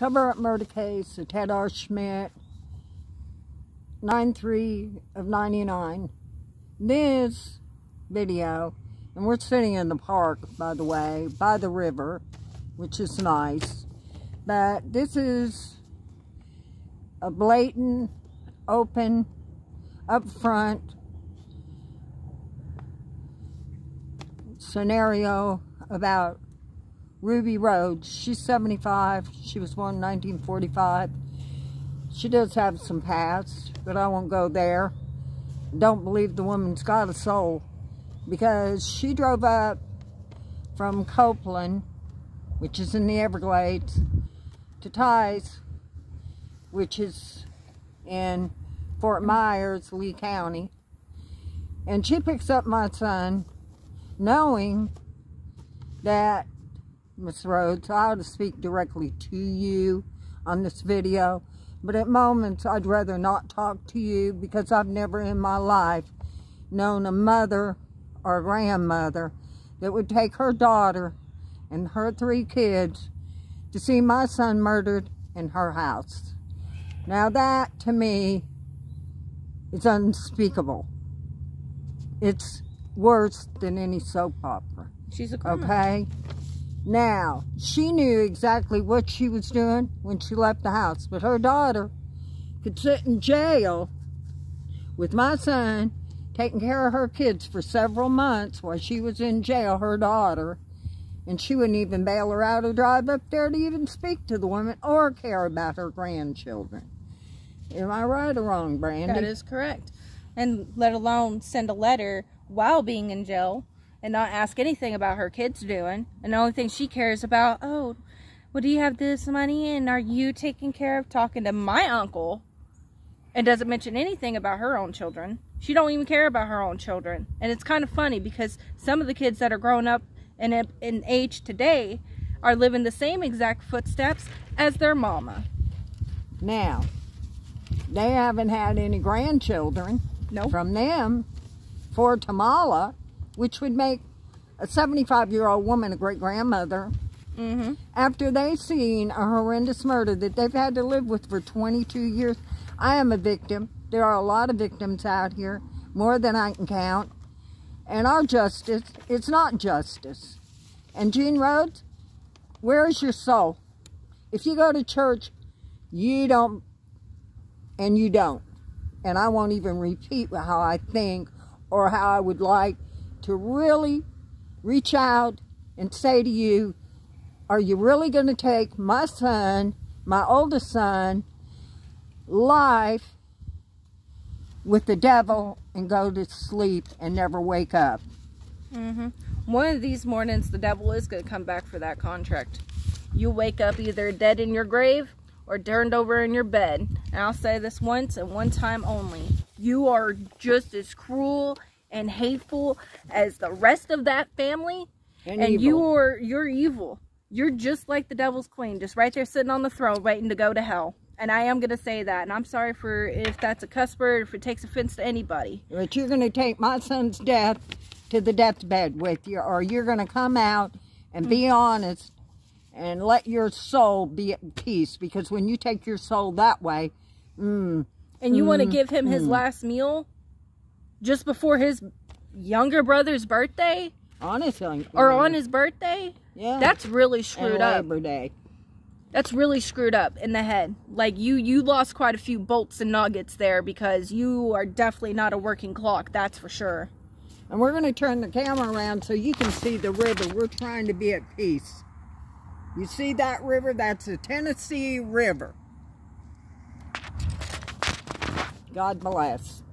cover up murder case of Ted R. Schmidt, 9-3 of 99. This video, and we're sitting in the park, by the way, by the river, which is nice. But this is a blatant, open, upfront scenario about Ruby Rhodes. She's 75. She was born in 1945. She does have some past, but I won't go there. Don't believe the woman's got a soul because she drove up from Copeland, which is in the Everglades, to Tice, which is in Fort Myers, Lee County. And she picks up my son knowing that Miss Rhodes. I ought to speak directly to you on this video. But at moments, I'd rather not talk to you because I've never in my life known a mother or a grandmother that would take her daughter and her three kids to see my son murdered in her house. Now that, to me, is unspeakable. It's worse than any soap opera. She's a criminal. Okay? Now, she knew exactly what she was doing when she left the house, but her daughter could sit in jail with my son taking care of her kids for several months while she was in jail, her daughter, and she wouldn't even bail her out or drive up there to even speak to the woman or care about her grandchildren. Am I right or wrong, Brandy? That is correct. And let alone send a letter while being in jail and not ask anything about her kids doing. And the only thing she cares about, oh, well, do you have this money and are you taking care of talking to my uncle? And doesn't mention anything about her own children. She don't even care about her own children. And it's kind of funny because some of the kids that are growing up in, in age today are living the same exact footsteps as their mama. Now, they haven't had any grandchildren nope. from them for Tamala which would make a 75-year-old woman a great-grandmother. Mm -hmm. After they've seen a horrendous murder that they've had to live with for 22 years. I am a victim. There are a lot of victims out here, more than I can count. And our justice, it's not justice. And Gene Rhodes, where is your soul? If you go to church, you don't, and you don't. And I won't even repeat how I think or how I would like to really reach out and say to you, are you really going to take my son, my oldest son, life with the devil and go to sleep and never wake up? Mm -hmm. One of these mornings, the devil is going to come back for that contract. You wake up either dead in your grave or turned over in your bed. And I'll say this once and one time only. You are just as cruel and hateful as the rest of that family. And, and you're you're evil. You're just like the devil's queen, just right there sitting on the throne waiting to go to hell. And I am going to say that. And I'm sorry for if that's a cuss word, if it takes offense to anybody. But you're going to take my son's death to the deathbed with you. Or you're going to come out and be mm. honest and let your soul be at peace. Because when you take your soul that way, mm, And you mm, want to give him his mm. last meal? Just before his younger brother's birthday? On his Or mm-hmm. on his birthday? Yeah. That's really screwed up. Labor Day. That's really screwed up in the head. Like you you lost quite a few bolts and nuggets there because you are definitely not a working clock, that's for sure. And we're going to turn the camera around so you can see the river. We're trying to be at peace. You see that river? That's the Tennessee River. God bless.